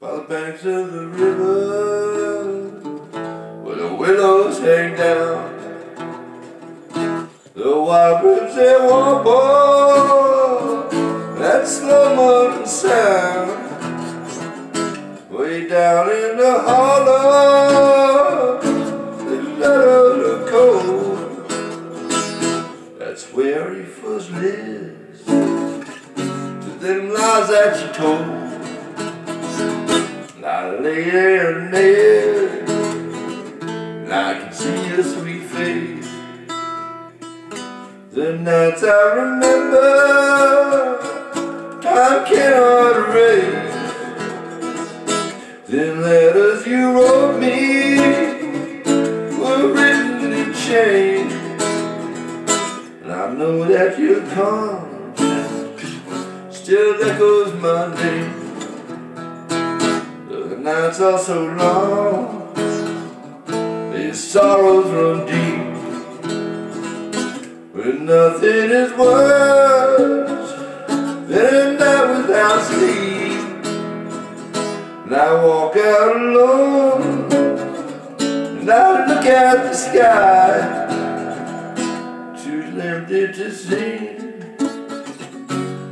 by the banks of the river where the willows hang down. The wild birds they warble that slow motion sound way down in the hollow. The letter the cold. That's where he first lives. To them lies that you told. I lay there there, and I can see your sweet face. The nights I remember, time cannot erase. The letters you wrote me were written in chains, and I know that conscience still echoes my name nights are so long. These sorrows run deep. When nothing is worse Than a night without sleep. And I walk out alone And I look at the sky. Too empty to see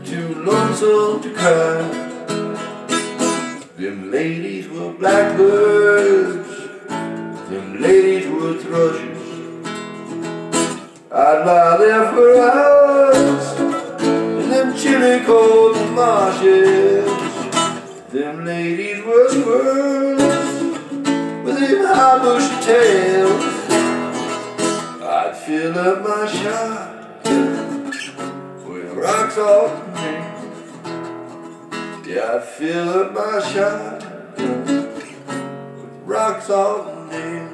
Too lonesome to cry them ladies were blackbirds, them ladies were thrushes. I'd lie there for hours in them chilly cold marshes. Them ladies were squirrels with them high bush tails. I'd fill up my shot with rocks off me. Yeah, I fill up my shot with rock salt nails.